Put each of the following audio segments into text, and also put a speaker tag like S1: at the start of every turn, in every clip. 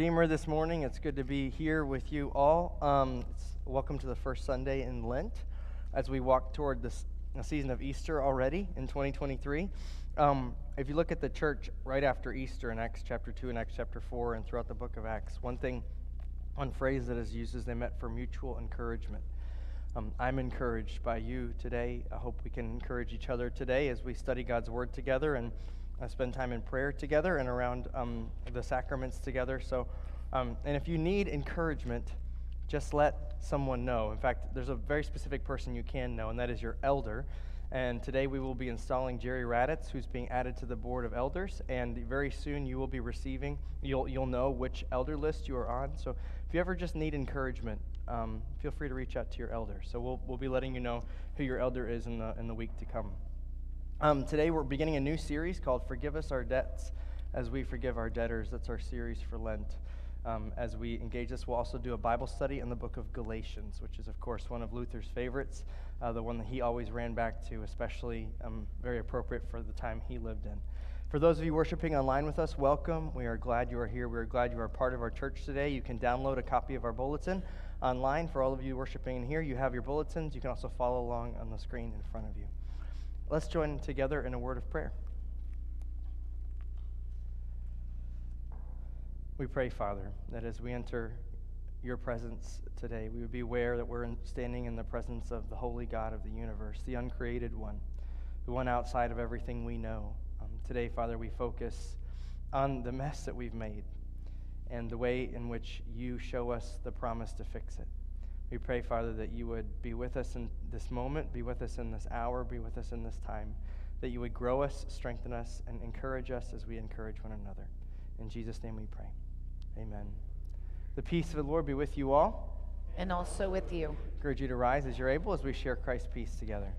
S1: Redeemer this morning. It's good to be here with you all. Um, welcome to the first Sunday in Lent as we walk toward this the season of Easter already in 2023. Um, if you look at the church right after Easter in Acts chapter 2 and Acts chapter 4 and throughout the book of Acts, one thing, one phrase that is used is they met for mutual encouragement. Um, I'm encouraged by you today. I hope we can encourage each other today as we study God's Word together and uh, spend time in prayer together and around um, the sacraments together. So, um, and if you need encouragement, just let someone know. In fact, there's a very specific person you can know, and that is your elder. And today we will be installing Jerry Raditz, who's being added to the board of elders. And very soon you will be receiving, you'll, you'll know which elder list you are on. So if you ever just need encouragement, um, feel free to reach out to your elder. So we'll, we'll be letting you know who your elder is in the, in the week to come. Um, today we're beginning a new series called Forgive Us Our Debts as We Forgive Our Debtors. That's our series for Lent. Um, as we engage this, we'll also do a Bible study in the book of Galatians, which is, of course, one of Luther's favorites, uh, the one that he always ran back to, especially um, very appropriate for the time he lived in. For those of you worshiping online with us, welcome. We are glad you are here. We are glad you are part of our church today. You can download a copy of our bulletin online. For all of you worshiping in here, you have your bulletins. You can also follow along on the screen in front of you. Let's join together in a word of prayer. We pray, Father, that as we enter your presence today, we would be aware that we're standing in the presence of the holy God of the universe, the uncreated one, the one outside of everything we know. Um, today, Father, we focus on the mess that we've made and the way in which you show us the promise to fix it. We pray, Father, that you would be with us in this moment, be with us in this hour, be with us in this time, that you would grow us, strengthen us, and encourage us as we encourage one another. In Jesus' name we pray. Amen. The peace of the Lord be with you all.
S2: And also with you.
S1: I encourage you to rise as you're able as we share Christ's peace together.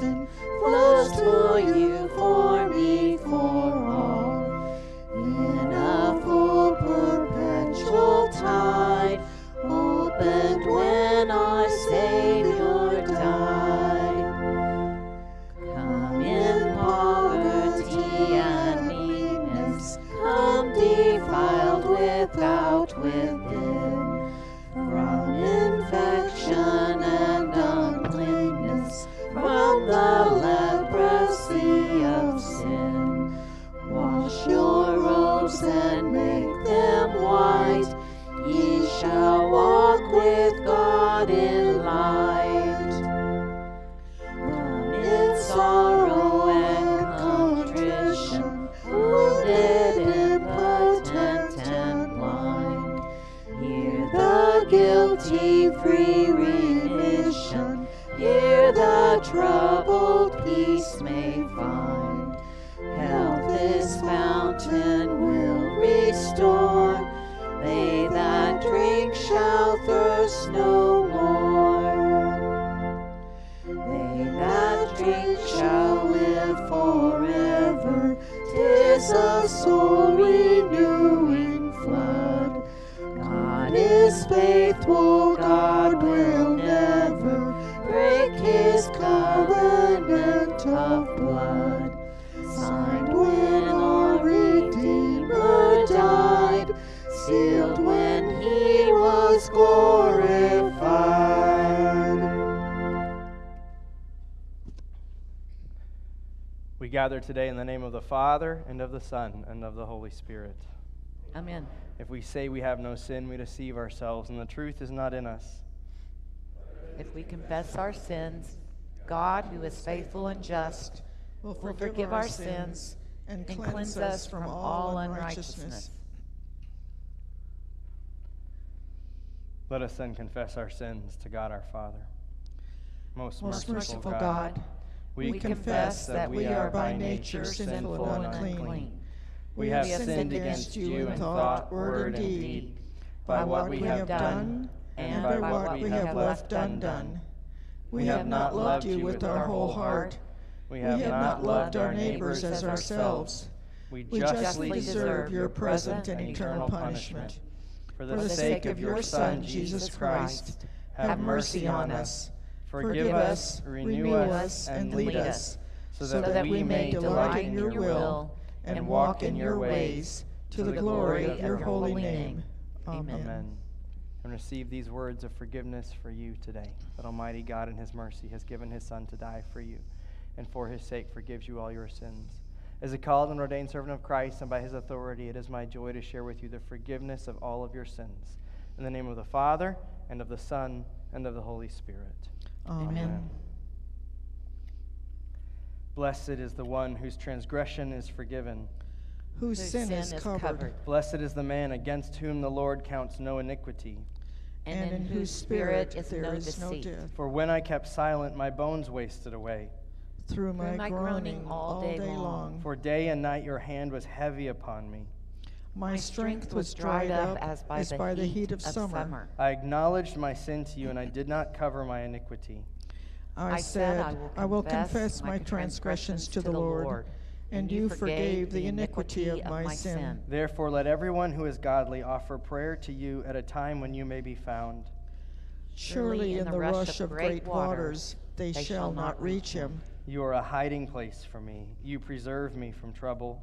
S1: watching. Gather today in the name of the Father, and of the Son, and of the Holy Spirit.
S2: Amen.
S1: If we say we have no sin, we deceive ourselves, and the truth is not in us.
S3: If we confess our sins, God, who is faithful and just,
S4: will
S3: will forgive our sins and cleanse us from all unrighteousness.
S1: Let us then confess our sins to God our Father. Most,
S4: Most
S1: merciful,
S4: merciful
S1: God,
S4: God,
S1: we,
S4: we confess that we are by nature sinful and unclean.
S1: We have sinned against you in thought, word, and deed, by what we have done and by what we have left undone.
S4: We have not loved you with our whole heart.
S1: We have
S4: not loved our neighbors as ourselves.
S1: We
S4: justly deserve your present and eternal punishment.
S1: For
S4: the sake of your Son, Jesus Christ, have mercy on us. Forgive us, renew us, and lead us, so that we may delight in your will and walk in your ways, to the glory of your holy name. Amen.
S1: Amen. And receive these words of forgiveness for you today. That Almighty God, in His mercy, has given His Son to die for you, and for His sake forgives you all your sins. As a called and ordained servant of Christ, and by His authority, it is my joy to share with you the forgiveness of all of your sins. In the name of the Father, and of the Son, and of the Holy Spirit.
S4: Amen.
S1: Blessed is the one whose transgression is forgiven.
S4: Whose
S3: Whose
S4: sin is covered,
S1: Blessed is the man against whom the Lord counts no iniquity.
S4: and in whose spirit there is no death.
S1: For when I kept silent, my bones wasted away.
S4: Through
S3: Through
S4: my
S3: my
S4: groaning all day long,
S1: For day and night your hand was heavy upon me.
S4: My strength was dried up as by the heat of summer.
S1: I acknowledged my sin to you, and I did not cover my iniquity.
S4: I said, I will confess my transgressions to the Lord, and you forgave the iniquity of my sin.
S1: Therefore, let everyone who is godly offer prayer to you at a time when you may be found.
S4: Surely in the rush of great waters they shall not reach him.
S1: You are a hiding place for me. You preserve me from trouble.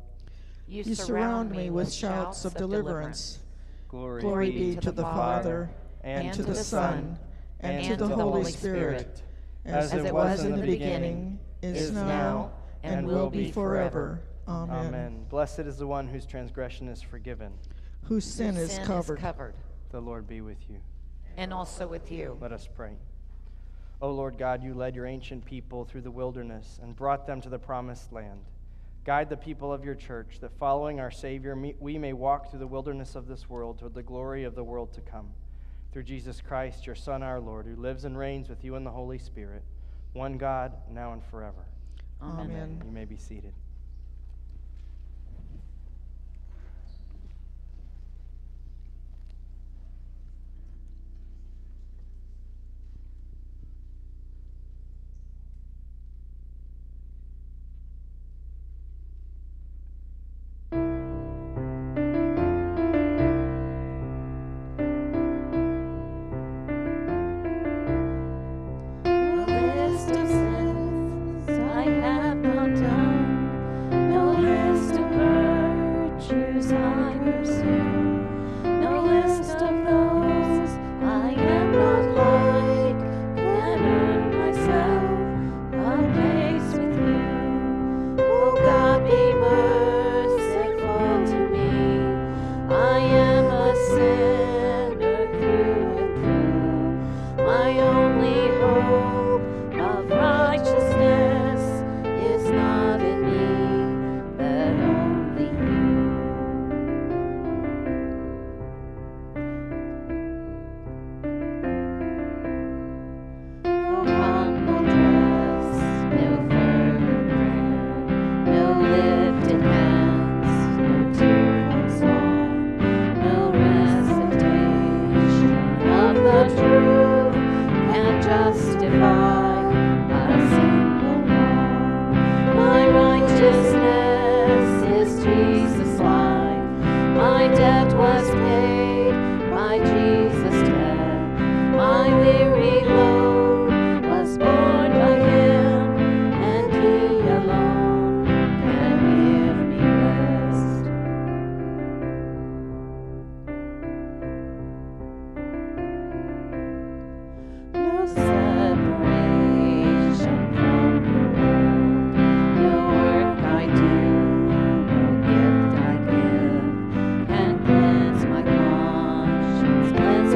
S4: You surround me with shouts of deliverance.
S1: Glory,
S4: Glory be to the Father, and to the Son, and to the Holy Spirit, as it was in the beginning, is now, and will be forever.
S1: Amen.
S4: Amen.
S1: Blessed is the one whose transgression is forgiven.
S4: Whose sin is covered.
S1: The Lord be with you.
S3: And also with you.
S1: Let us pray. O Lord God, you led your ancient people through the wilderness and brought them to the promised land. Guide the people of your church that following our Savior, we may walk through the wilderness of this world toward the glory of the world to come. Through Jesus Christ, your Son, our Lord, who lives and reigns with you in the Holy Spirit, one God, now and forever.
S4: Amen.
S1: You may be seated.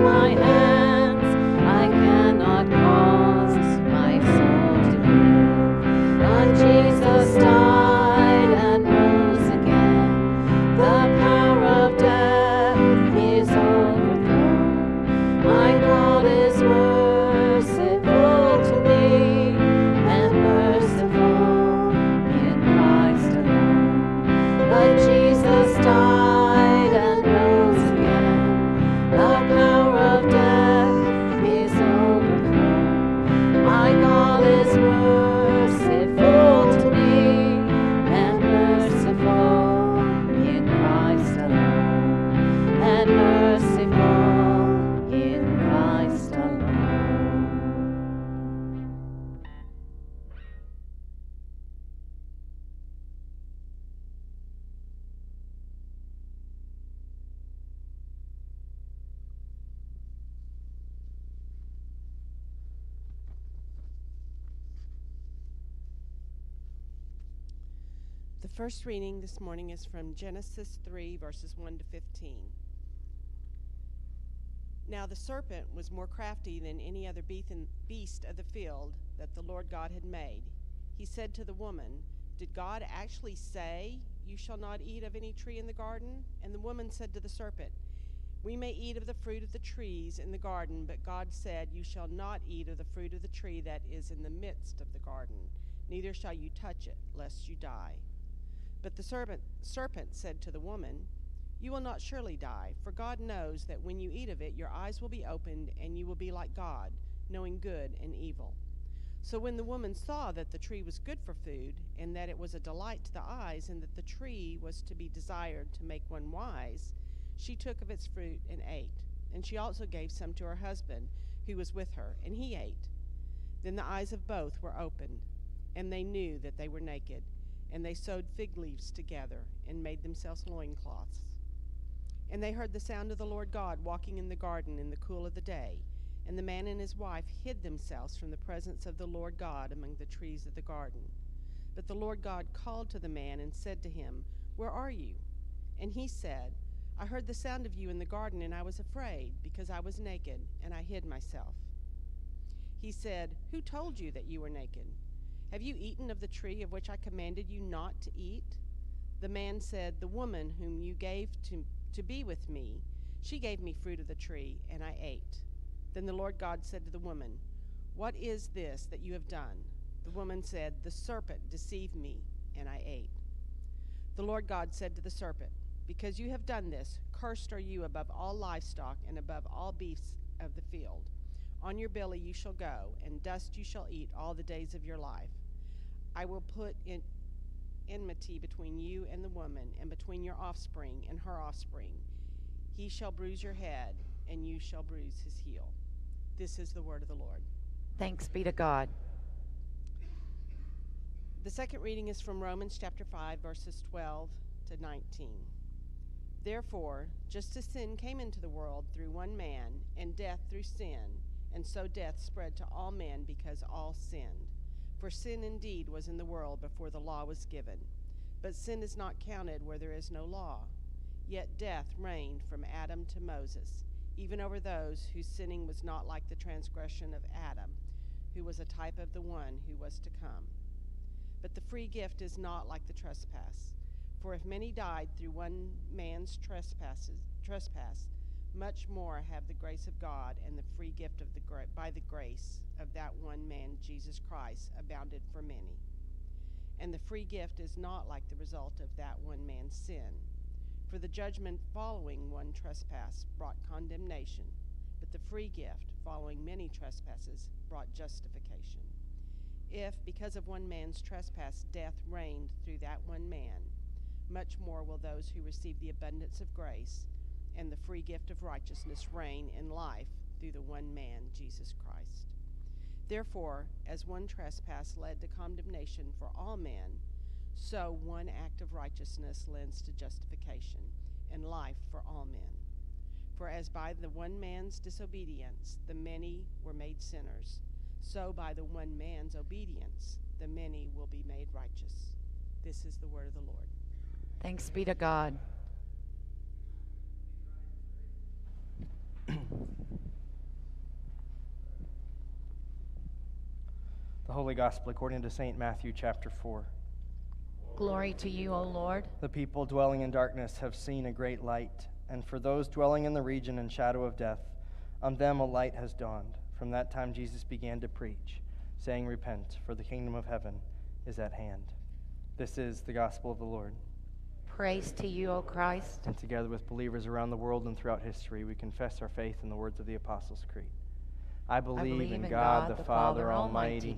S2: why I
S5: first reading this morning is from Genesis 3, verses 1 to 15. Now the serpent was more crafty than any other beast of the field that the Lord God had made. He said to the woman, Did God actually say, You shall not eat of any tree in the garden? And the woman said to the serpent, We may eat of the fruit of the trees in the garden, but God said, You shall not eat of the fruit of the tree that is in the midst of the garden, neither shall you touch it, lest you die. But the serpent, serpent said to the woman, You will not surely die, for God knows that when you eat of it, your eyes will be opened, and you will be like God, knowing good and evil. So when the woman saw that the tree was good for food, and that it was a delight to the eyes, and that the tree was to be desired to make one wise, she took of its fruit and ate. And she also gave some to her husband, who was with her, and he ate. Then the eyes of both were opened, and they knew that they were naked and they sewed fig leaves together and made themselves loincloths. And they heard the sound of the Lord God walking in the garden in the cool of the day. And the man and his wife hid themselves from the presence of the Lord God among the trees of the garden. But the Lord God called to the man and said to him, Where are you? And he said, I heard the sound of you in the garden, and I was afraid, because I was naked, and I hid myself. He said, Who told you that you were naked? Have you eaten of the tree of which I commanded you not to eat? The man said, The woman whom you gave to, to be with me, she gave me fruit of the tree, and I ate. Then the Lord God said to the woman, What is this that you have done? The woman said, The serpent deceived me, and I ate. The Lord God said to the serpent, Because you have done this, cursed are you above all livestock and above all beasts of the field. On your belly you shall go, and dust you shall eat all the days of your life. I will put in enmity between you and the woman, and between your offspring and her offspring. He shall bruise your head, and you shall bruise his heel. This is the word of the Lord.
S3: Thanks be to God.
S5: The second reading is from Romans chapter 5, verses 12 to 19. Therefore, just as sin came into the world through one man, and death through sin, and so death spread to all men because all sinned. For sin indeed was in the world before the law was given, but sin is not counted where there is no law. Yet death reigned from Adam to Moses, even over those whose sinning was not like the transgression of Adam, who was a type of the one who was to come. But the free gift is not like the trespass. For if many died through one man's trespasses, trespass, much more have the grace of God and the free gift of the by the grace of that one man Jesus Christ abounded for many. And the free gift is not like the result of that one man's sin. For the judgment following one trespass brought condemnation, but the free gift following many trespasses brought justification. If, because of one man's trespass, death reigned through that one man, much more will those who receive the abundance of grace and the free gift of righteousness reign in life through the one man, Jesus Christ. Therefore, as one trespass led to condemnation for all men, so one act of righteousness lends to justification and life for all men. For as by the one man's disobedience the many were made sinners, so by the one man's obedience the many will be made righteous. This is the word of the Lord.
S3: Thanks be to God.
S1: The Holy Gospel according to St. Matthew chapter 4.
S3: Glory to you, O Lord.
S1: The people dwelling in darkness have seen a great light, and for those dwelling in the region and shadow of death, on them a light has dawned. From that time Jesus began to preach, saying, Repent, for the kingdom of heaven is at hand. This is the gospel of the Lord.
S3: Praise to you, O Christ.
S1: And together with believers around the world and throughout history, we confess our faith in the words of the Apostles' Creed. I believe, I believe in, in God, God, the Father Almighty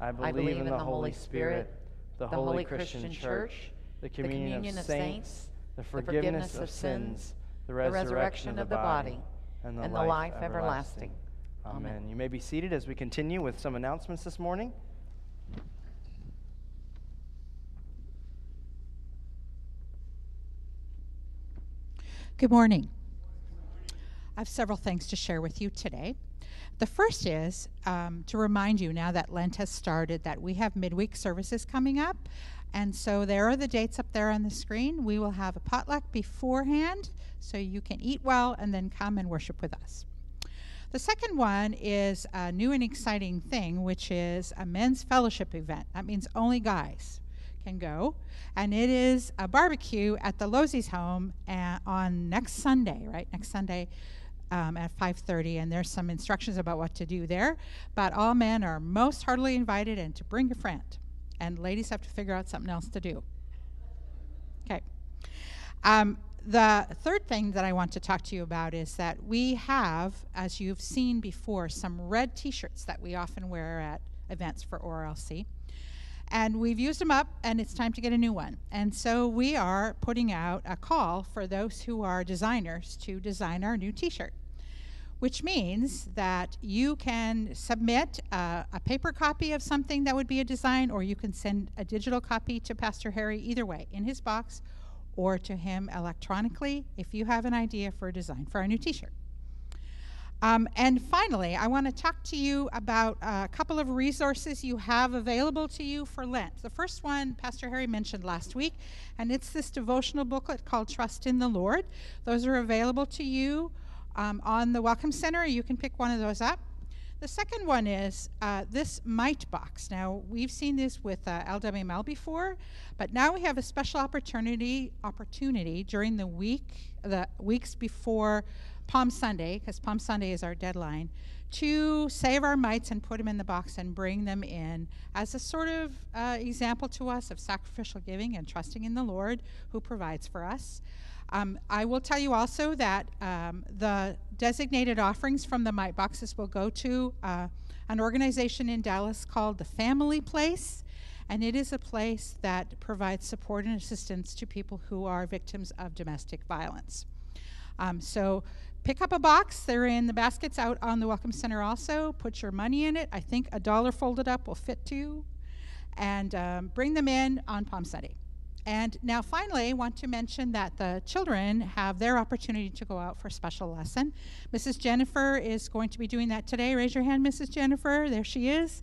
S1: I believe, I believe in the Holy Spirit, the, the Holy Christian Church, the communion, of, saints, the forgiveness, of sins, the resurrection of the body, and the, life, everlasting. Amen. You may be seated as we continue with some announcements this morning.
S6: Good morning. I have several things to share with you today. The first is um, to remind you now that Lent has started that we have midweek services coming up. And so there are the dates up there on the screen. We will have a potluck beforehand so you can eat well and then come and worship with us. The second one is a new and exciting thing, which is a men's fellowship event. That means only guys can go. And it is a barbecue at the Losey's home uh, on next Sunday, right? Next Sunday um, at 5.30 and there's some instructions about what to do there. But all men are most heartily invited and to bring a friend and ladies have to figure out something else to do. Okay. Um, the third thing that i want to talk to you about is that we have as you've seen before some red t-shirts that we often wear at events for orlc and we've used them up and it's time to get a new one. And so we are putting out a call for those who are designers to design our new t-shirt which means that you can submit a paper copy of something that would be a design or you can send a digital copy to pastor harry either way in his box or to him electronically if you have an idea for a design for our new t-shirt um, and finally, I want to talk to you about a couple of resources you have available to you for Lent. The first one, Pastor Harry mentioned last week, and it's this devotional booklet called Trust in the Lord. Those are available to you um, on the Welcome Center. You can pick one of those up. The second one is uh, this Mite box. Now, we've seen this with uh, LWML before, but now we have a special opportunity opportunity during the week, the weeks before Palm Sunday, because Palm Sunday is our deadline, to save our mites and put them in the box and bring them in as a sort of uh, example to us of sacrificial giving and trusting in the Lord who provides for us. Um, I will tell you also that um, the designated offerings from the mite boxes will go to uh, an organization in Dallas called the Family Place. And it is a place that provides support and assistance to people who are victims of domestic violence. Um, so pick up a box. They're in the baskets out on the Welcome Center also. Put your money in it. I think a dollar folded up will fit two. And um, bring them in on Palm Sunday. And now, finally, I want to mention that the children have their opportunity to go out for a special lesson. Mrs. Jennifer is going to be doing that today. Raise your hand, Mrs. Jennifer. There she is.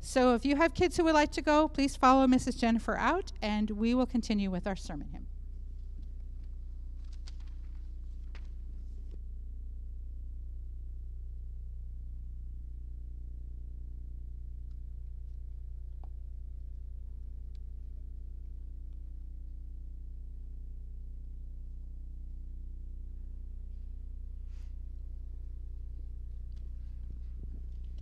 S6: So, if you have kids who would like to go, please follow Mrs. Jennifer out, and we will continue with our sermon hymn.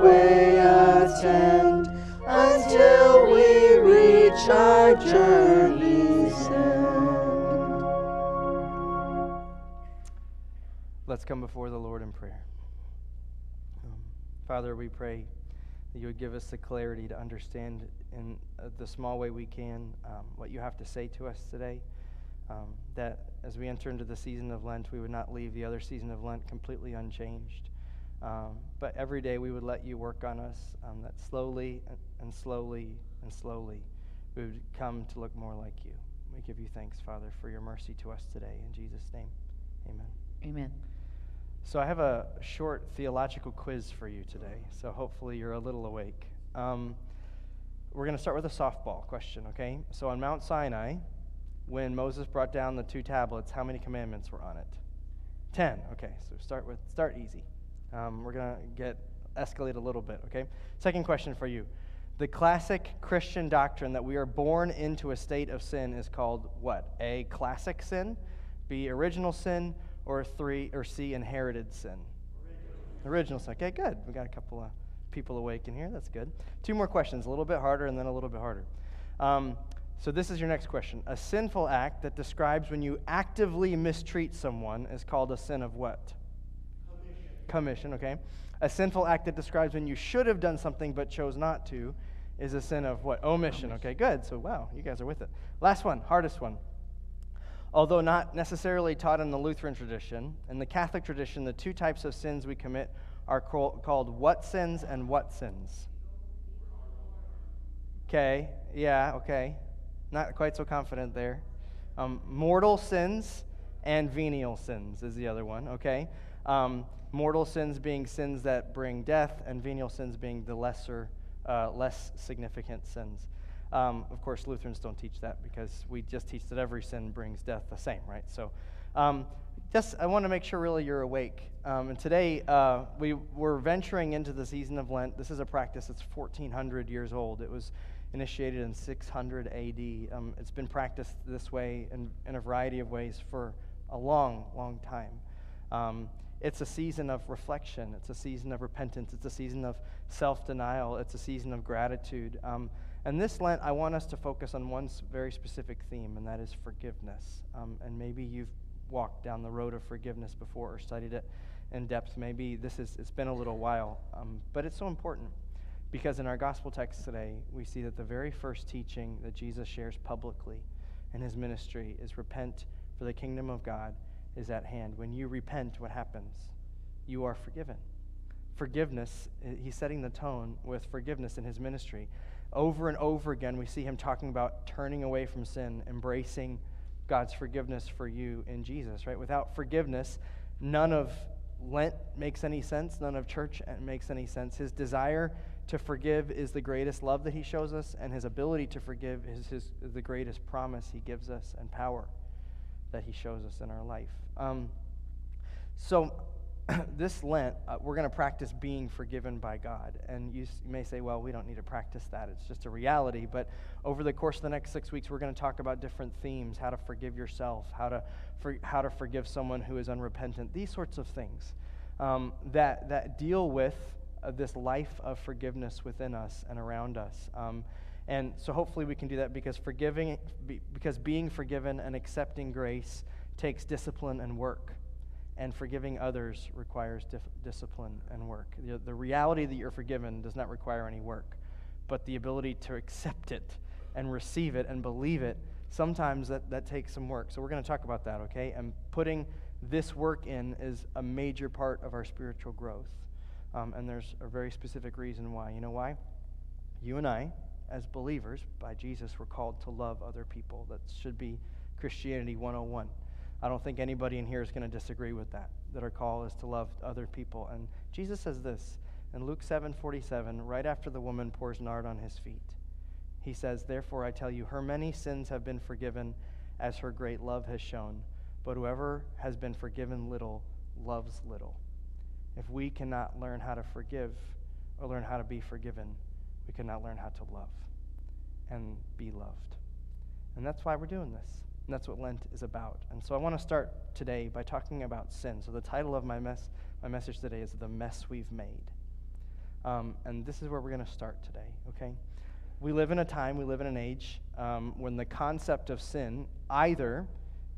S4: way attend until we reach our journey's end.
S1: Let's come before the Lord in prayer. Um, Father, we pray that you would give us the clarity to understand in uh, the small way we can um, what you have to say to us today. Um, that as we enter into the season of Lent, we would not leave the other season of Lent completely unchanged. Um, but every day we would let you work on us, um, that slowly and, slowly and slowly we would come to look more like you. We give you thanks, Father, for your mercy to us today. In Jesus' name, amen.
S2: Amen.
S1: So I have a short theological quiz for you today. So hopefully you're a little awake. Um, we're going to start with a softball question, okay? So on Mount Sinai, when Moses brought down the two tablets, how many commandments were on it? Ten. Okay, so start with start easy. Um, we're going to get escalate a little bit, okay? Second question for you. The classic Christian doctrine that we are born into a state of sin is called what? A classic sin, B original sin, or three or C inherited sin? Original, original sin. Okay, good. We got a couple of people awake in here. That's good. Two more questions, a little bit harder and then a little bit harder. Um, so this is your next question. A sinful act that describes when you actively mistreat someone is called a sin of what? Commission. Okay. A sinful act that describes when you should have done something but chose not to is a sin of what? Omission. Okay, good. So wow, you guys are with it. Last one, hardest one. Although not necessarily taught in the Lutheran tradition, in the Catholic tradition, the two types of sins we commit are called what sins and what sins? Okay, yeah, okay. Not quite so confident there. Um, mortal sins and venial sins is the other one, okay? Um, mortal sins being sins that bring death, and venial sins being the lesser, uh, less significant sins. Um, of course, Lutherans don't teach that because we just teach that every sin brings death the same, right? So, um, just I want to make sure really you're awake. Um, and today uh, we we're venturing into the season of Lent. This is a practice that's 1,400 years old. It was initiated in 600 AD. Um, it's been practiced this way in, in, a variety of ways for a long, long time. Um, it's a season of reflection. It's a season of repentance. It's a season of self denial. It's a season of gratitude. Um, and this Lent, I want us to focus on one very specific theme, and that is forgiveness. Um, and maybe you've walked down the road of forgiveness before or studied it in depth. Maybe this is, it's been a little while, um, but it's so important because in our gospel text today, we see that the very first teaching that Jesus shares publicly in his ministry is repent, for the kingdom of God is at hand. When you repent, what happens? You are forgiven. Forgiveness, eh, he's setting the tone with forgiveness in his ministry. Over and over again, we see him talking about turning away from sin, embracing God's forgiveness for you in Jesus, right? Without forgiveness, none of Lent makes any sense, none of church eh, makes any sense. His desire to forgive is the greatest love that he shows us, and his ability to forgive is, his, the greatest promise he gives us and power that he shows us in our life. Um, so, this Lent, uh, we're going to practice being forgiven by God. And you, you, may say, well, we don't need to practice that. It's just a reality. But over the course of the next six weeks, we're going to talk about different themes how to forgive yourself, how to, for, how to forgive someone who is unrepentant, these sorts of things um, that, that deal with uh, this life of forgiveness within us and around us. Um, and so hopefully we can do that because forgiving, because being forgiven and accepting grace takes discipline and work and forgiving others requires dif- discipline and work. The, the reality that you're forgiven does not require any work, but the ability to accept it and receive it and believe it, sometimes that, that takes some work. So we're going to talk about that, okay? And putting this work in is a major part of our spiritual growth. Um, and there's a very specific reason why. You know why? You and I, as believers by Jesus, we're called to love other people. That should be Christianity 101. I don't think anybody in here is going to disagree with that, that our call is to love other people. And Jesus says this in Luke 7 47, right after the woman pours nard on his feet. He says, Therefore I tell you, her many sins have been forgiven as her great love has shown. But whoever has been forgiven little loves little. If we cannot learn how to forgive or learn how to be forgiven, we cannot learn how to love and be loved. And that's why we're doing this. And that's what Lent is about. And so I want to start today by talking about sin. So the title of my, mess, my message today is The Mess We've Made. Um, and this is where we're going to start today, okay? We live in a time, we live in an age um, when the concept of sin either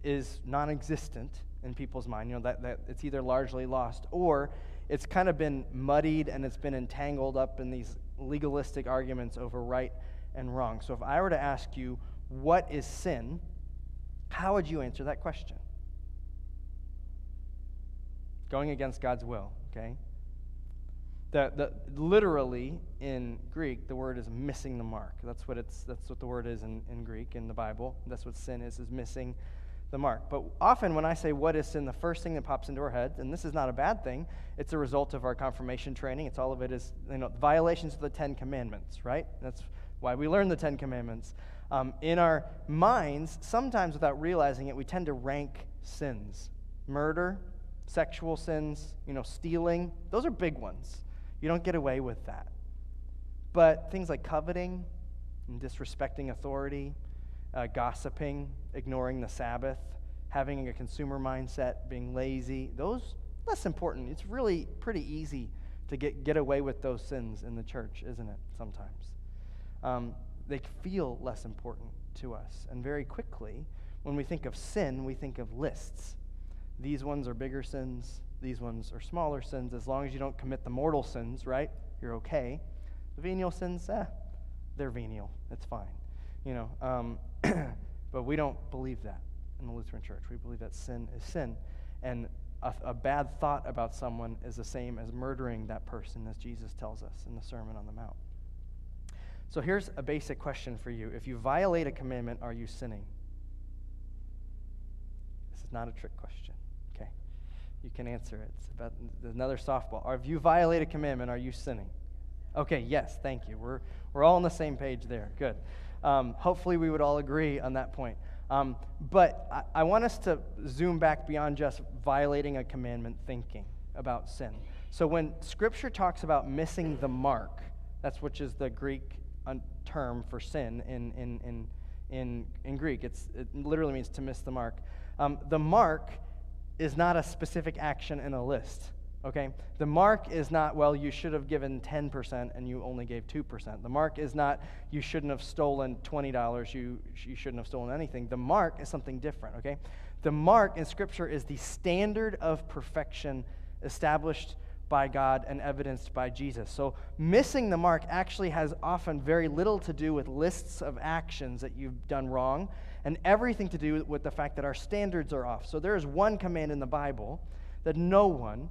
S1: is non existent in people's mind, you know, that, that it's either largely lost or it's kind of been muddied and it's been entangled up in these legalistic arguments over right and wrong. So if I were to ask you, what is sin? How would you answer that question? Going against God's will, okay? The, the, literally in Greek, the word is missing the mark. That's what, it's, that's what the word is in, in Greek in the Bible. That's what sin is, is missing the mark. But often when I say what is sin, the first thing that pops into our heads, and this is not a bad thing, it's a result of our confirmation training. It's all of it is, you know, violations of the Ten Commandments, right? That's why we learn the Ten Commandments. Um, in our minds, sometimes without realizing it, we tend to rank sins. Murder, sexual sins, you know, stealing, those are big ones. You don't get away with that. But things like coveting and disrespecting authority, uh, gossiping, ignoring the Sabbath, having a consumer mindset, being lazy, those less important. It's really pretty easy to get, get away with those sins in the church, isn't it? Sometimes. Um, they feel less important to us. And very quickly, when we think of sin, we think of lists. These ones are bigger sins, these ones are smaller sins. As long as you don't commit the mortal sins, right? You're okay. The venial sins, eh, they're venial. It's fine. You know, um, but we don't believe that in the Lutheran Church. We believe that sin is sin. And a, a, bad thought about someone is the same as murdering that person, as Jesus tells us in the Sermon on the Mount. So here's a basic question for you If you violate a commandment, are you sinning? This is not a trick question. Okay. You can answer it. It's about another softball. If you violate a commandment, are you sinning? Okay, yes, thank you. We're, we're all on the same page there. Good. Um, hopefully, we would all agree on that point. Um, but I, I, want us to zoom back beyond just violating a commandment thinking about sin. So when Scripture talks about missing the mark, that's which is the Greek term for sin in, in, in, in, in Greek. It's, it literally means to miss the mark. Um, the mark is not a specific action in a list. Okay? The mark is not, well, you should have given 10% and you only gave 2%. The mark is not, you shouldn't have stolen $20, you, you shouldn't have stolen anything. The mark is something different, okay? The mark in Scripture is the standard of perfection established by God and evidenced by Jesus. So, missing the mark actually has often very little to do with lists of actions that you've done wrong and everything to do with the fact that our standards are off. So, there is one command in the Bible that no one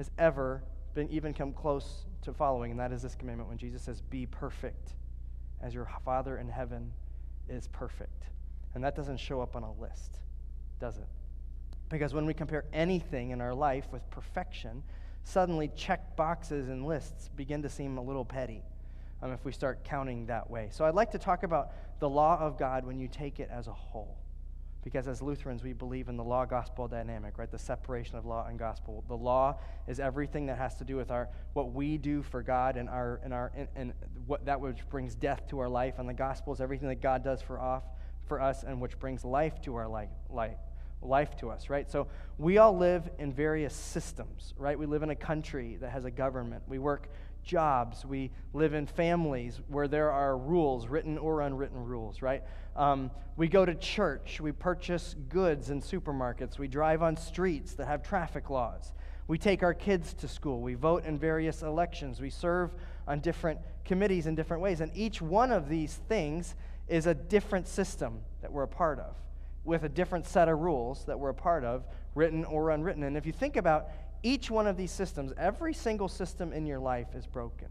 S1: has ever been even come close to following, and that is this commandment when Jesus says, Be perfect as your Father in heaven is perfect. And that doesn't show up on a list, does it? Because when we compare anything in our life with perfection, suddenly check boxes and lists begin to seem a little petty um, if we start counting that way. So I'd like to talk about the law of God when you take it as a whole. Because as Lutherans, we believe in the law gospel dynamic, right? The separation of law and gospel. The law is everything that has to do with our what we do for God and our and our and, and what that which brings death to our life. And the gospel is everything that God does for off for us and which brings life to our life, life life to us, right? So we all live in various systems, right? We live in a country that has a government. We work jobs. We live in families where there are rules, written or unwritten rules, right? Um, we go to church. We purchase goods in supermarkets. We drive on streets that have traffic laws. We take our kids to school. We vote in various elections. We serve on different committees in different ways. And each one of these things is a different system that we're a part of with a different set of rules that we're a part of, written or unwritten. And if you think about each one of these systems, every single system in your life is broken.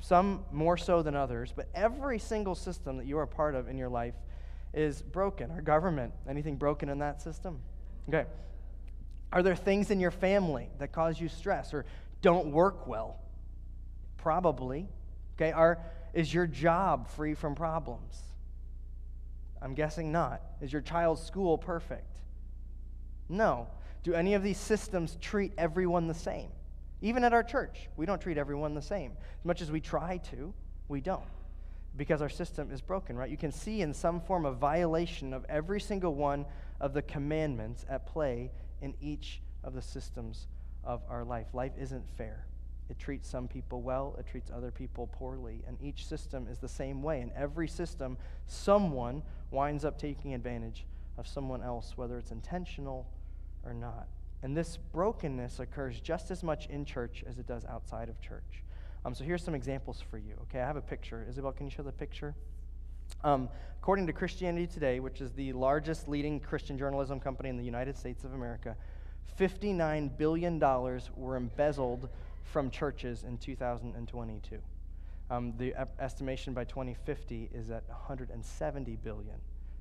S1: Some more so than others, but every single system that you are a part of in your life is broken. Our government, anything broken in that system? Okay. Are there things in your family that cause you stress or don't work well? Probably. Okay. Are, is your job free from problems? I'm guessing not. Is your child's school perfect? No. Do any of these systems treat everyone the same? Even at our church, we don't treat everyone the same. As much as we try to, we don't because our system is broken, right? You can see in some form of violation of every single one of the commandments at play in each of the systems of our life. Life isn't fair. It treats some people well, it treats other people poorly, and each system is the same way. In every system, someone winds up taking advantage of someone else, whether it's intentional or not. And this brokenness occurs just as much in church as it does outside of church. Um, so here's some examples for you. Okay, I have a picture. Isabel, can you show the picture? Um, according to Christianity Today, which is the largest leading Christian journalism company in the United States of America, $59 billion were embezzled from churches in 2022. Um, the estimation by 2050 is that 170 billion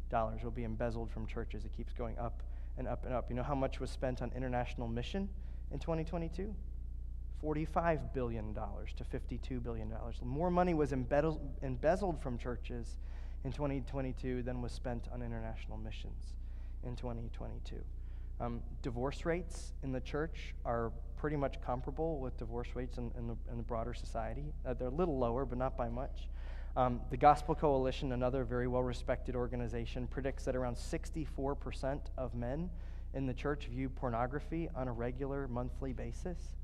S1: dollars will be embezzled from churches. It keeps going up and up and up. You know how much was spent on international mission in 2022? $45 billion to $52 billion. More money was embezzled from churches in 2022 than was spent on international missions in 2022. Um, divorce rates in the church are pretty much comparable with divorce rates in, in, the, in the, broader society. Uh, they're a little lower, but not by much. Um, the Gospel Coalition, another very well respected organization, predicts that around 64% of men in the church view pornography on a regular monthly basis.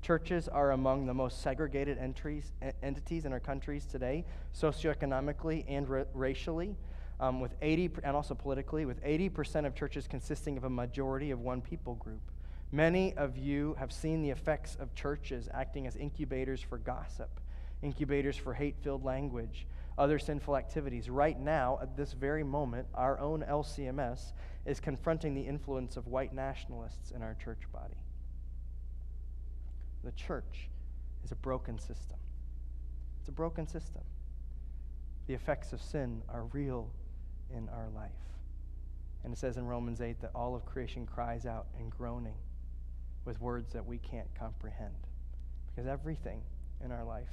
S1: Churches are among the most segregated entries, entities in our countries today, socioeconomically and ra- racially, um, with 80 and also politically, with 80% of churches consisting of a majority of one people group. Many of you have seen the effects of churches acting as incubators for gossip, incubators for hate-filled language, other sinful activities. Right now, at this very moment, our own LCMS is confronting the influence of white nationalists in our church body. The church is a broken system. It's a broken system. The effects of sin are real in our life. And it says in Romans 8 that all of creation cries out in groaning with words that we can't comprehend. Because everything in our life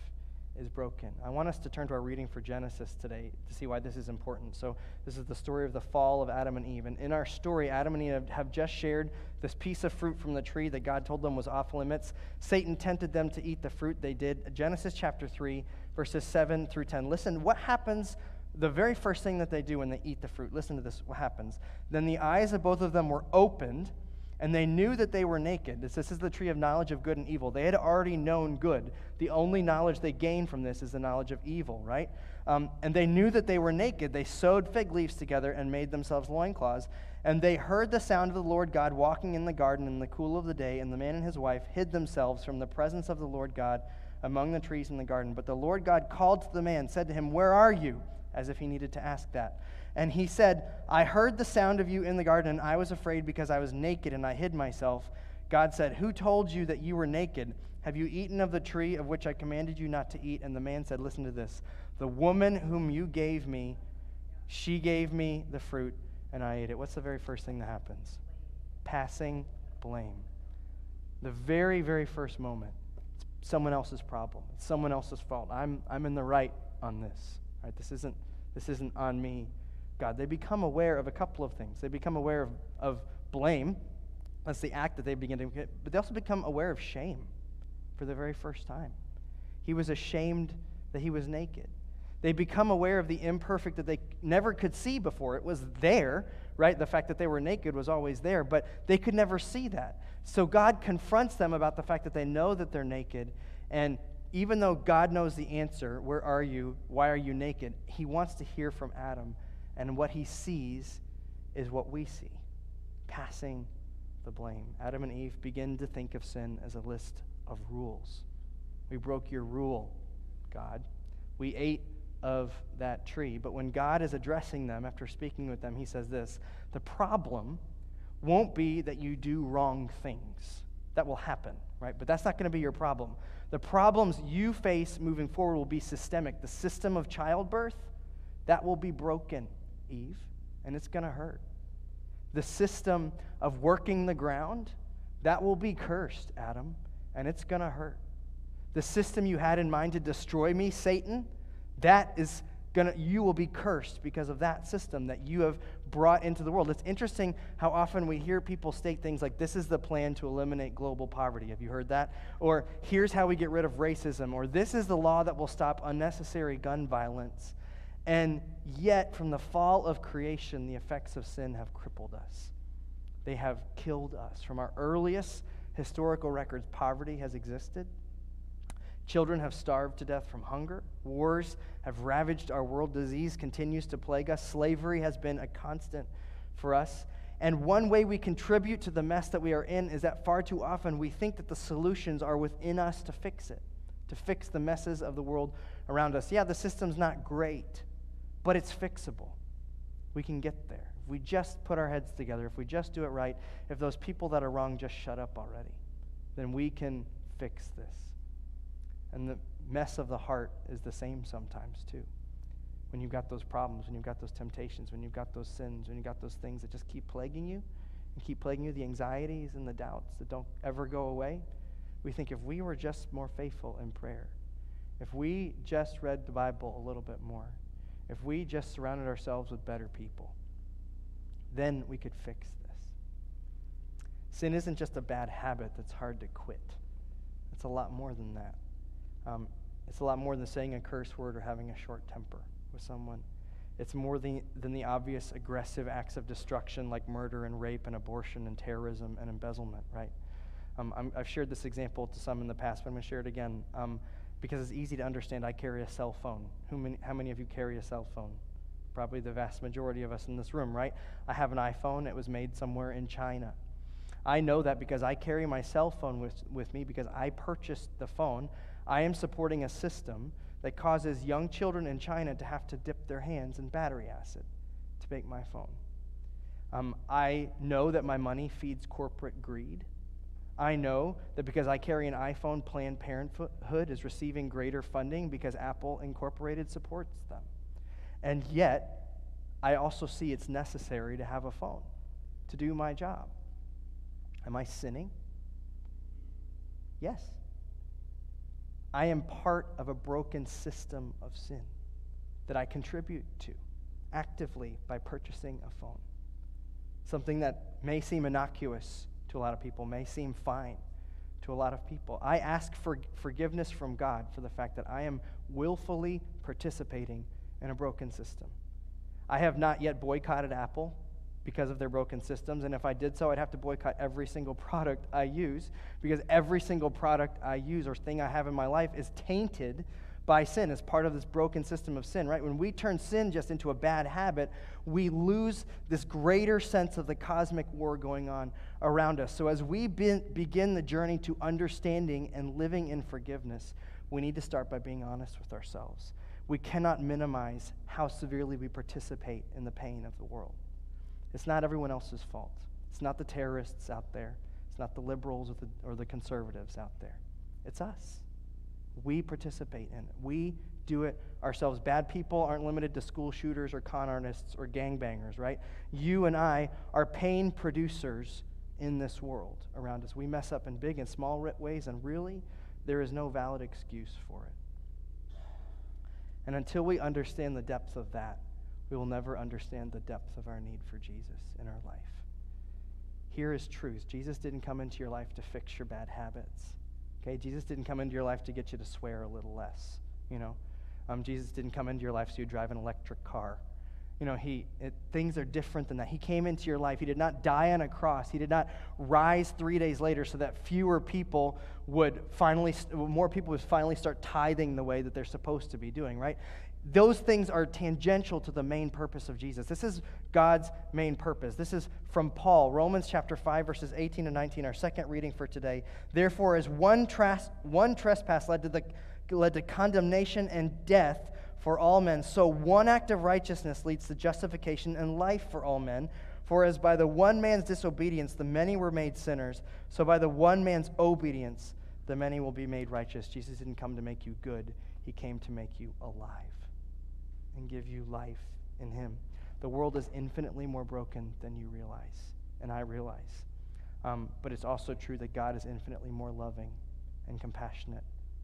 S1: is broken. I want us to turn to our reading for Genesis today to see why this is important. So, this is the story of the fall of Adam and Eve. And in our story, Adam and Eve have just shared this piece of fruit from the tree that God told them was off limits. Satan tempted them to eat the fruit. They did. Genesis chapter 3, verses 7 through 10. Listen, what happens the very first thing that they do when they eat the fruit? Listen to this. What happens? Then the eyes of both of them were opened and they knew that they were naked. This, this is the tree of knowledge of good and evil. They had already known good. The only knowledge they gained from this is the knowledge of evil, right? Um, and they knew that they were naked. They sewed fig leaves together and made themselves loincloths. And they heard the sound of the Lord God walking in the garden in the cool of the day, and the man and his wife hid themselves from the presence of the Lord God among the trees in the garden. But the Lord God called to the man, said to him, Where are you? As if he needed to ask that. And he said, I heard the sound of you in the garden, and I was afraid because I was naked and I hid myself. God said, Who told you that you were naked? Have you eaten of the tree of which I commanded you not to eat? And the man said, Listen to this. The woman whom you gave me, she gave me the fruit, and I ate it. What's the very first thing that happens? Passing blame. The very, very first moment. It's someone else's problem. It's someone else's fault. I'm, I'm in the right on this. Right? This isn't, this isn't on me. God. They become aware of a couple of things. They become aware of, of blame. That's the act that they begin to get. But they also become aware of shame for the very first time. He was ashamed that he was naked. They become aware of the imperfect that they never could see before. It was there, right? The fact that they were naked was always there, but they could never see that. So God confronts them about the fact that they know that they're naked. And even though God knows the answer, where are you? Why are you naked? He wants to hear from Adam and what he sees is what we see passing the blame. Adam and Eve begin to think of sin as a list of rules. We broke your rule, God. We ate of that tree. But when God is addressing them after speaking with them, he says this The problem won't be that you do wrong things. That will happen, right? But that's not going to be your problem. The problems you face moving forward will be systemic. The system of childbirth, that will be broken. Eve, and it's going to hurt. The system of working the ground, that will be cursed, Adam, and it's going to hurt. The system you had in mind to destroy me, Satan, that is going to, you will be cursed because of that system that you have brought into the world. It's interesting how often we hear people state things like, This is the plan to eliminate global poverty. Have you heard that? Or, Here's how we get rid of racism. Or, This is the law that will stop unnecessary gun violence. And yet, from the fall of creation, the effects of sin have crippled us. They have killed us. From our earliest historical records, poverty has existed. Children have starved to death from hunger. Wars have ravaged our world. Disease continues to plague us. Slavery has been a constant for us. And one way we contribute to the mess that we are in is that far too often we think that the solutions are within us to fix it, to fix the messes of the world around us. Yeah, the system's not great, but it's fixable. We can get there. If we just put our heads together, if we just do it right, if those people that are wrong just shut up already, then we can fix this. And the mess of the heart is the same sometimes, too. When you've got those problems, when you've got those temptations, when you've got those sins, when you've got those things that just keep plaguing you and keep plaguing you, the anxieties and the doubts that don't ever go away, we think if we were just more faithful in prayer, if we just read the Bible a little bit more, if we just surrounded ourselves with better people, then we could fix this. Sin isn't just a bad habit that's hard to quit, it's a lot more than that. Um, it's a lot more than saying a curse word or having a short temper with someone. It's more than, than the obvious aggressive acts of destruction like murder and rape and abortion and terrorism and embezzlement, right? Um, i have shared this example to some in the past, but I'm going to share it again um, because it's easy to understand. I carry a cell phone. Many, how many of you carry a cell phone? Probably the vast majority of us in this room, right? I have an iPhone. It was made somewhere in China. I know that because I carry my cell phone with, with me because I purchased the phone I am supporting a system that causes young children in China to have to dip their hands in battery acid to make my phone. Um, I know that my money feeds corporate greed. I know that because I carry an iPhone, Planned Parenthood is receiving greater funding because Apple Incorporated supports them. And yet, I also see it's necessary to have a phone to do my job. Am I sinning? Yes. I am part of a broken system of sin that I contribute to actively by purchasing a phone. Something that may seem innocuous to a lot of people, may seem fine to a lot of people. I ask for forgiveness from God for the fact that I am willfully participating in a broken system. I have not yet boycotted Apple because of their broken systems. And if I did so, I'd have to boycott every single product I use because every single product I use or thing I have in my life is tainted by sin as part of this broken system of sin, right? When we turn sin just into a bad habit, we lose this greater sense of the cosmic war going on around us. So as we be- begin the journey to understanding and living in forgiveness, we need to start by being honest with ourselves. We cannot minimize how severely we participate in the pain of the world. It's not everyone else's fault. It's not the terrorists out there. It's not the liberals or the, or the conservatives out there. It's us. We participate in it. We do it ourselves. Bad people aren't limited to school shooters or con artists or gangbangers, right? You and I are pain producers in this world around us. We mess up in big and small ways, and really, there is no valid excuse for it. And until we understand the depth of that, we will never understand the depth of our need for Jesus in our life. Here is truth Jesus didn't come into your life to fix your bad habits. Okay? Jesus didn't come into your life to get you to swear a little less. You know? Um, Jesus didn't come into your life so you drive an electric car. You know, he, it, things are different than that. He came into your life. He did not die on a cross. He did not rise three days later so that fewer people would finally, more people would finally start tithing the way that they're supposed to be doing, right? Those things are tangential to the main purpose of Jesus. This is God's main purpose. This is from Paul, Romans chapter 5, verses 18 and 19, our second reading for today. Therefore, as one, tras- one trespass led to, the, led to condemnation and death for all men, so one act of righteousness leads to justification and life for all men. For as by the one man's disobedience the many were made sinners, so by the one man's obedience the many will be made righteous. Jesus didn't come to make you good, he came to make you alive and give you life in Him. The world is infinitely more broken than you realize, and I realize. Um, but it's also true that God is infinitely more loving and compassionate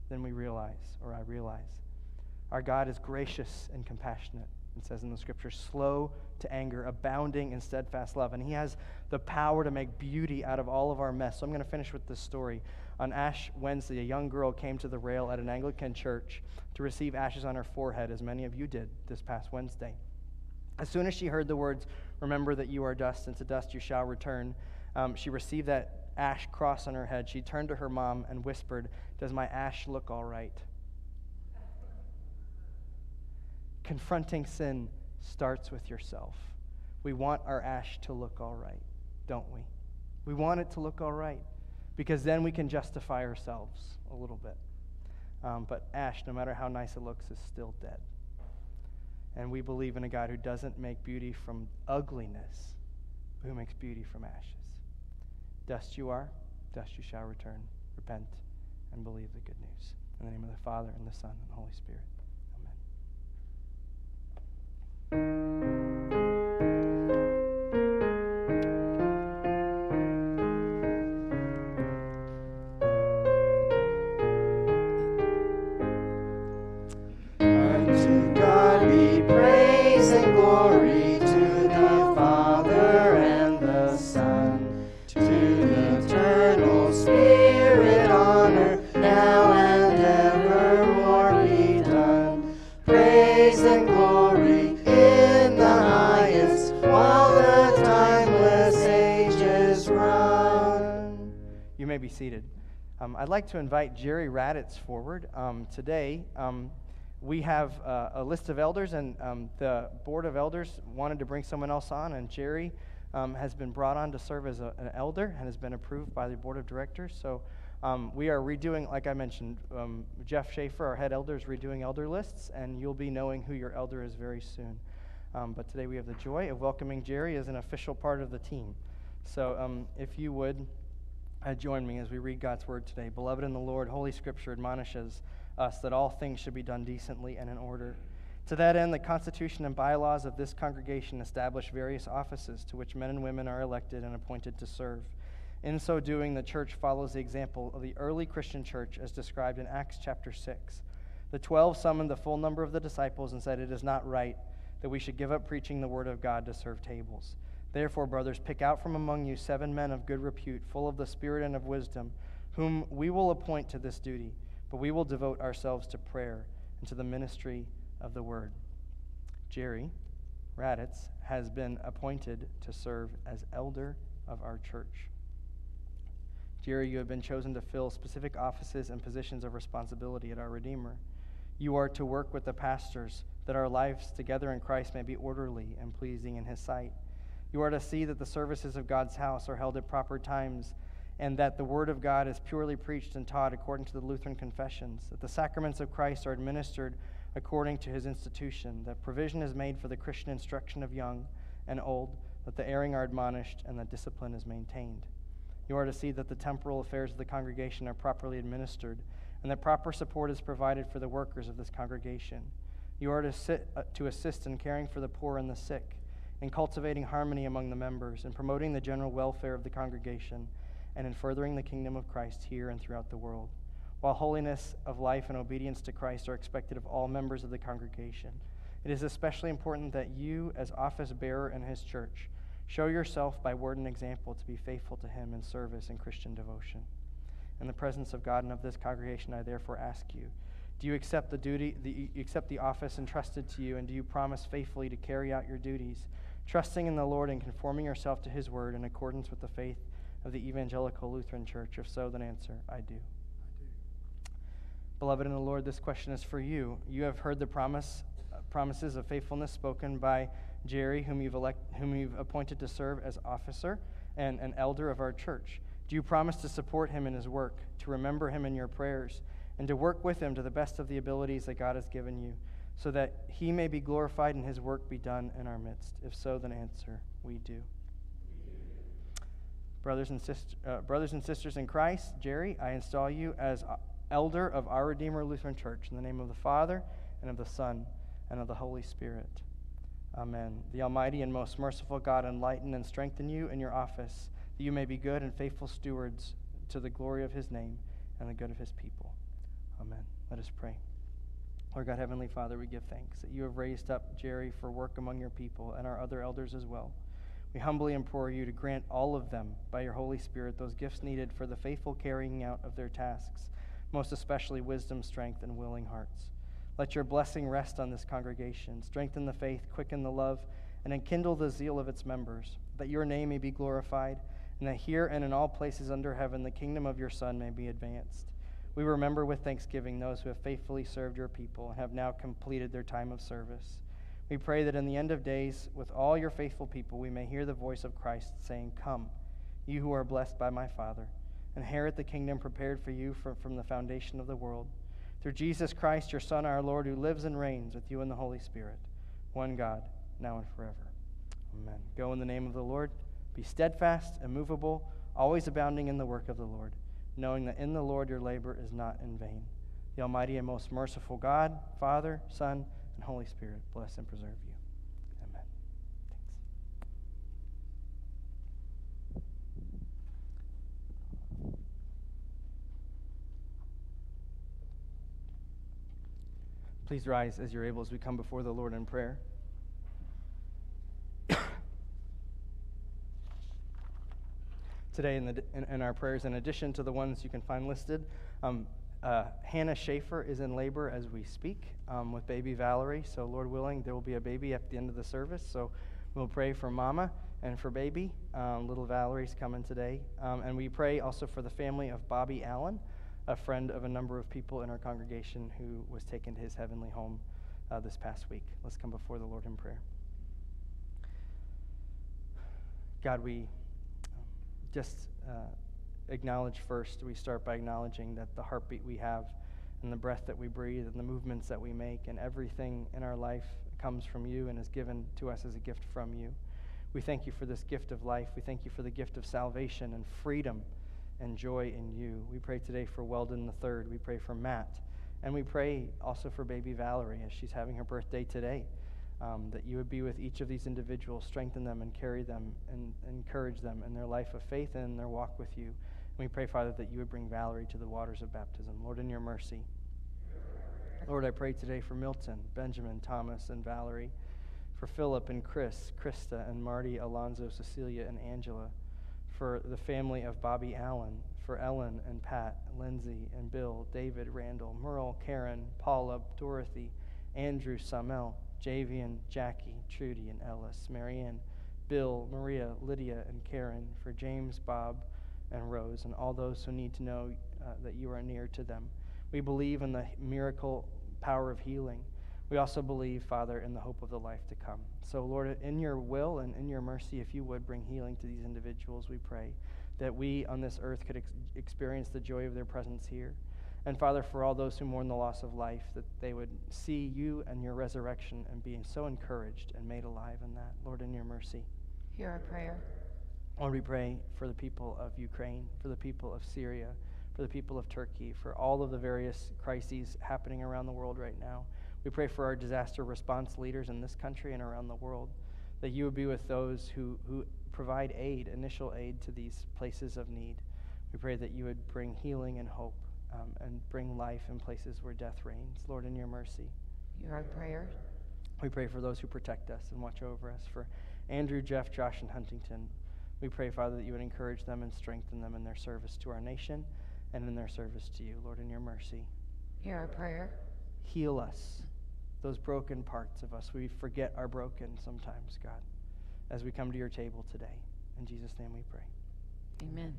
S1: than we realize or I realize. Our God is gracious and compassionate, It says in the scripture, slow to anger, abounding in steadfast love. And he has the power to make beauty out of all of our mess. So I'm going to finish with this story. On Ash Wednesday, a young girl came to the rail at an Anglican church to receive ashes on her forehead, as many of you did this past Wednesday. As soon as she heard the words, Remember that you are dust, and to dust you shall return, um, she received that ash cross on her head. She turned to her mom and whispered, Does my ash look all right? Confronting sin starts with yourself. We want our ash to look all right, don't we? We want it to look all right because then we can justify ourselves a little bit. Um, but ash, no matter how nice it looks, is still dead. And we believe in a God who doesn't make beauty from ugliness, but who makes beauty from ashes. Dust you are, dust you shall return. Repent and believe the good news. In the name of the Father, and the Son, and the Holy Spirit.
S4: Unto
S1: seated. Um, I'd like to invite Jerry Raditz forward. Um, today, um, we have uh, a list of elders, and um, the Board of Elders wanted to bring someone else on, and Jerry um, has been brought on to serve as a, an elder and has been approved by the Board of Directors. So um, we are redoing, like I mentioned, Jeff Schaefer, our head elder, is redoing elder lists, and you'll be knowing who your elder is very soon. but today we have the joy of welcoming Jerry as an official part of the team. So if you would uh, join me as we read God's word today. Beloved in the Lord, Holy Scripture admonishes us that all things should be done decently and in order. To that end, the Constitution and bylaws of this congregation establish various offices to which men and women are elected and appointed to serve. In so doing, the church follows the example of the early Christian church as described in Acts chapter 6. The twelve summoned the full number of the disciples and said, It is not right that we should give up preaching the word of God to serve tables. Therefore, brothers, pick out from among you seven men of good repute, full of the Spirit and of wisdom, whom we will appoint to this duty, but we will devote ourselves to prayer and to the ministry of the word. Jerry Raditz has been appointed to serve as elder of our church. Jerry, you have been chosen to fill specific offices and positions of responsibility at our Redeemer. You are to work with the pastors that our lives together in Christ may be orderly and pleasing in His sight. You are to see that the services of God's house are held at proper times and that the Word of God is purely preached and taught according to the Lutheran confessions, that the sacraments of Christ are administered according to his institution, that provision is made for the Christian instruction of young and old, that the erring are admonished, and that discipline is maintained. You are to see that the temporal affairs of the congregation are properly administered, and that proper support is provided for the workers of this congregation. You are to, sit, uh, to assist in caring for the poor and the sick, in cultivating harmony among the members, in promoting the general welfare of the congregation, and in furthering the kingdom of Christ here and throughout the world. While holiness of life and obedience to Christ are expected of all members of the congregation, it is especially important that you, as office bearer in his church, show yourself by word and example to be faithful to him in service and Christian devotion. In the presence of God and of this congregation, I therefore ask you, do you accept the duty, the, accept the office entrusted to you, and do you promise faithfully to carry out your duties, trusting in the Lord and conforming yourself to his word in accordance with the faith of the Evangelical Lutheran Church? If so, then answer, I do. I do. Beloved in the Lord, this question is for you. You have heard the promise, promises of faithfulness spoken by Jerry, whom you've, elect, whom you've appointed to serve as officer and an elder of our church. Do you promise to support him in his work, to remember him in your prayers, and to work with him to the best of the abilities that God has given you, so that he may be glorified and his work be done in our midst? If so, then answer, we do brothers and, sister, uh, brothers and sisters in Christ, Jerry, I install you as elder of our Redeemer Lutheran Church in the name of the Father and of the Son and of the Holy Spirit. Amen. The Almighty and most merciful God enlighten and strengthen you in your office, that you may be good and faithful stewards to the glory of his name and the good of his people. Amen. Let us pray. Lord God, Heavenly Father, we give thanks that you have raised up Jerry for work among your people and our other elders as well. We humbly implore you to grant all of them, by your Holy Spirit, those gifts needed for the faithful carrying out of their tasks, most especially wisdom, strength, and willing hearts. Let your blessing rest on this congregation, strengthen the faith, quicken the love, and enkindle the zeal of its members, that your name may be glorified, and that here and in all places under heaven the kingdom of your Son may be advanced. We remember with thanksgiving those who have faithfully served your people and have now completed their time of service. We pray that in the end of days, with all your faithful people, we may hear the voice of Christ saying, Come, you who are blessed by my Father, inherit the kingdom prepared for you from, from the foundation of the world. Through Jesus Christ, your Son, our Lord, who lives and reigns with you in the Holy Spirit, one God, now and forever. Amen. Go in the name of the Lord. Be steadfast, immovable, always abounding in the work of the Lord, knowing that in the Lord your labor is not in vain. The Almighty and most merciful God, Father, Son, and Holy Spirit bless and preserve you. Amen. Thanks. Please rise as you're able as we come before the Lord in prayer. Today, in, the, in, in, our prayers, in addition to the ones you can find listed, um, uh, Hannah Schaefer is in labor as we speak um, with baby Valerie. So, Lord willing, there will be a baby at the end of the service. So, we'll pray for Mama and for baby. Um, little Valerie's coming today. Um, and we pray also for the family of Bobby Allen, a friend of a number of people in our congregation who was taken to his heavenly home uh, this past week. Let's come before the Lord in prayer. God, we just. Uh, acknowledge first, we start by acknowledging that the heartbeat we have and the breath that we breathe and the movements that we make and everything in our life comes from you and is given to us as a gift from you. We thank you for this gift of life. We thank you for the gift of salvation and freedom and joy in you. We pray today for Weldon III. We pray for Matt. And we pray also for baby Valerie as she's having her birthday today. Um, that you would be with each of these individuals, strengthen them and carry them and encourage them in their life of faith and their walk with you. And We pray, Father, that you would bring Valerie to the waters of baptism. Lord, in your mercy. Lord, I pray today for Milton, Benjamin, Thomas, and Valerie, for Philip and Chris, Krista and Marty, Alonzo, Cecilia, and Angela, for the family of Bobby Allen, for Ellen and Pat, Lindsay and Bill, David, Randall, Merle, Karen, Paula, Dorothy, Andrew, Samel, Javian, Jackie, Trudy, and Ellis, Marianne, Bill, Maria, Lydia, and Karen, for James, Bob, and Rose, and all those who need to know uh, that you are near to them. We believe in the miracle power of healing. We also believe, Father, in the hope of the life to come. So, Lord, in your will and in your mercy, if you would bring healing to these individuals, we pray that we on this earth could ex- experience the joy of their presence here. And Father, for all those who mourn the loss of life, that they would see you and your resurrection and be so encouraged and made alive in that. Lord, in your mercy.
S3: Hear our prayer.
S1: Lord, we pray for the people of Ukraine, for the people of Syria, for the people of Turkey, for all of the various crises happening around the world right now. We pray for our disaster response leaders in this country and around the world, that you would be with those who, who provide aid, initial aid to these places of need. We pray that you would bring healing and hope um, and bring life in places where death reigns. Lord, in your mercy.
S3: Hear our prayer.
S1: We pray for those who protect us and watch over us, for Andrew, Jeff, Josh, and Huntington. We pray, Father, that you would encourage them and strengthen them in their service to our nation and in their service to you, Lord, in your mercy.
S3: Hear our prayer.
S1: Heal us, those broken parts of us. We forget our broken sometimes, God, as we come to your table today. In Jesus' name we pray.
S3: Amen.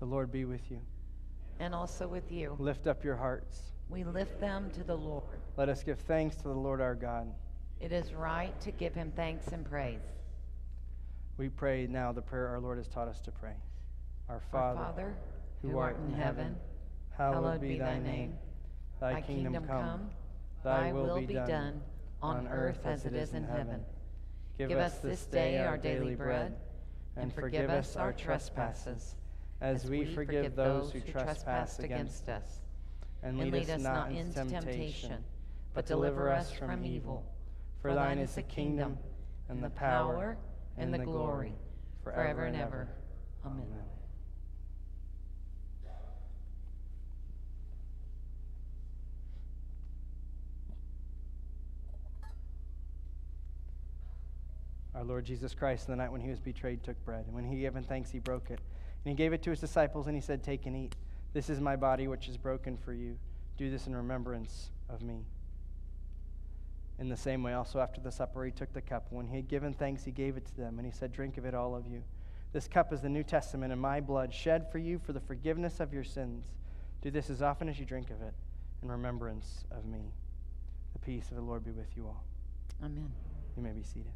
S1: The Lord be with you.
S3: And also with you.
S1: Lift up your hearts.
S3: We lift them to the Lord.
S1: Let us give thanks to the Lord our God.
S3: It is right to give him thanks and praise.
S1: We pray now the prayer our Lord has taught us to pray. Our Father,
S3: our Father who, art in heaven,
S1: hallowed be thy name. Thy kingdom come, thy will be done on earth as it is in heaven. Give us this day our daily bread, and forgive us our trespasses, as we forgive those who trespass against us. And lead us not into temptation, but deliver us from evil. For thine is the kingdom, and the power, and the glory, forever and ever. Amen.
S3: Our Lord Jesus Christ, in the night when he was betrayed, took bread. And when he gave thanks, he broke it and he gave it to his disciples, and he said, Take and eat. This is my body, which is broken for you. Do this in remembrance of me. In the same way, also after the supper, he took the cup. When he had given thanks, he gave it to them, and he said, Drink of it, all of you. This cup is the New Testament in my blood, shed for you for the forgiveness of your sins. Do this as often as you drink of it in remembrance of me. The peace of the Lord be with you all.
S2: Amen.
S3: You may be seated.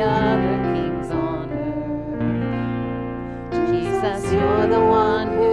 S3: the other kings on earth.
S1: Jesus, you're the one who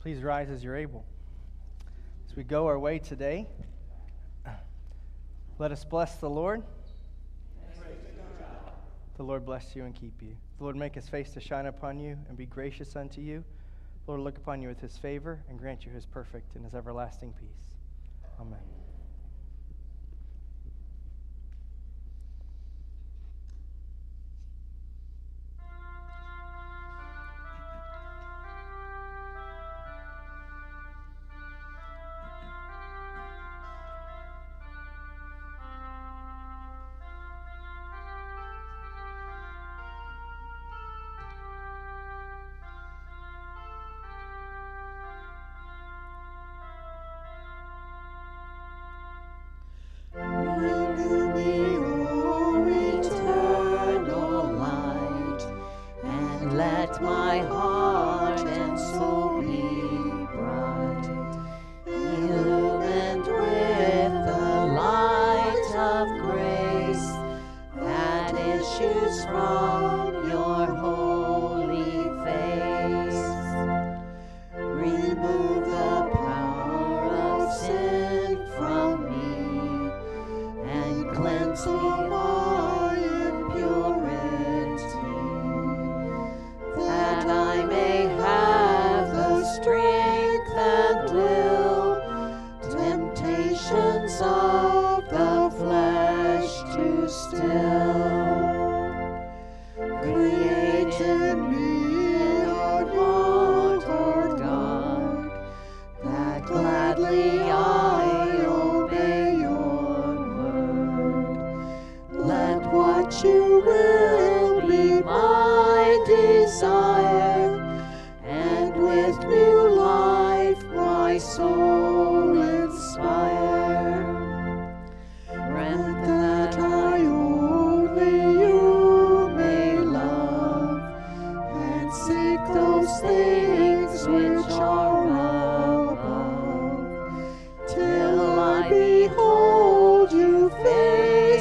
S1: Please rise as you're able. As we go our way today, let us bless the Lord. The Lord bless you and keep you. The Lord make his face to shine upon you and be gracious unto you. The Lord look upon you with his favor and grant you his perfect and his everlasting peace. Amen.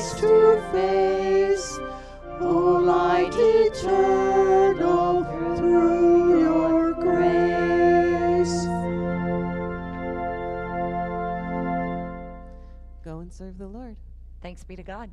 S2: face to face, O light eternal through your grace.
S5: Go and serve the Lord.
S3: Thanks be to God.